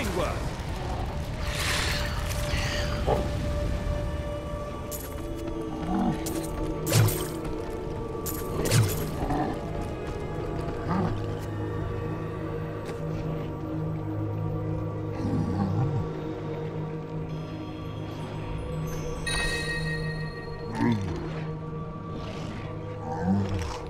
Steinway. Mm-hmm.